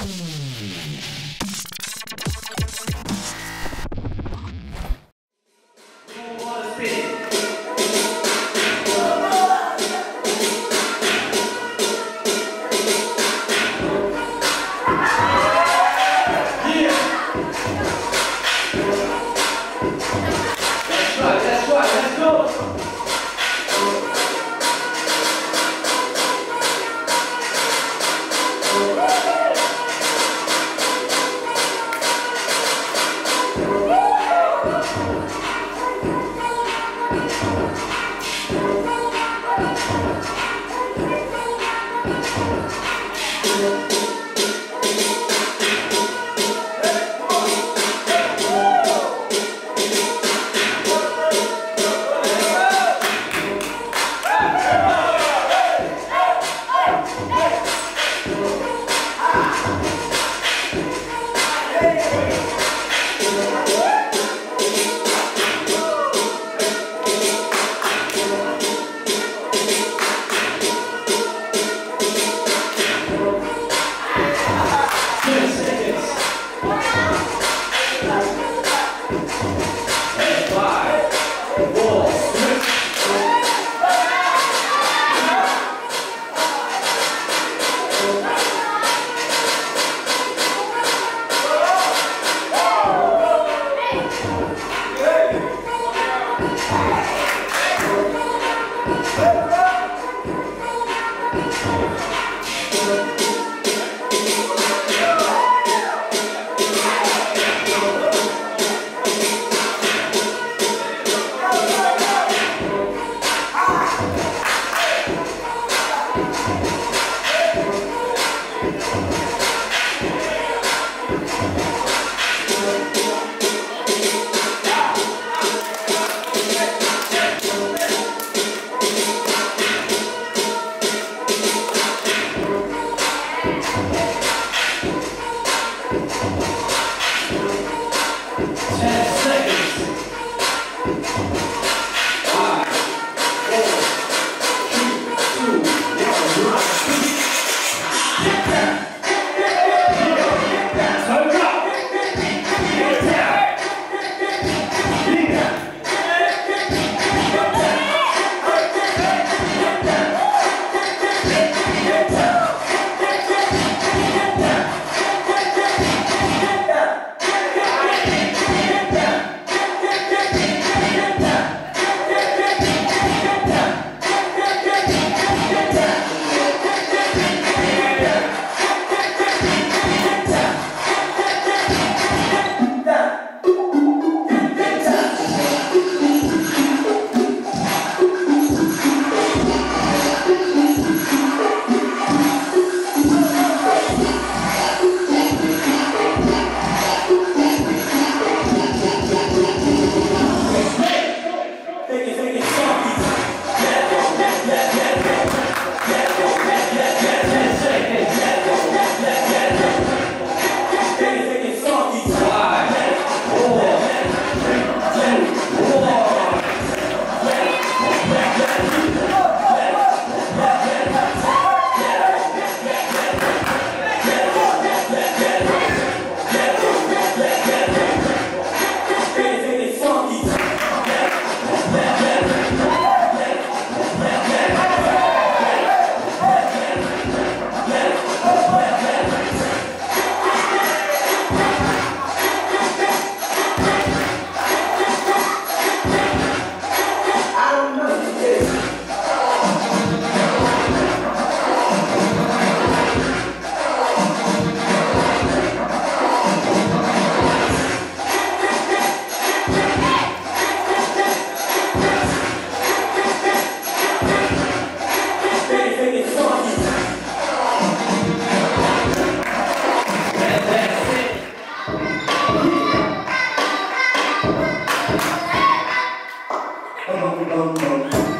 Mm-hmm. Thank Thank you.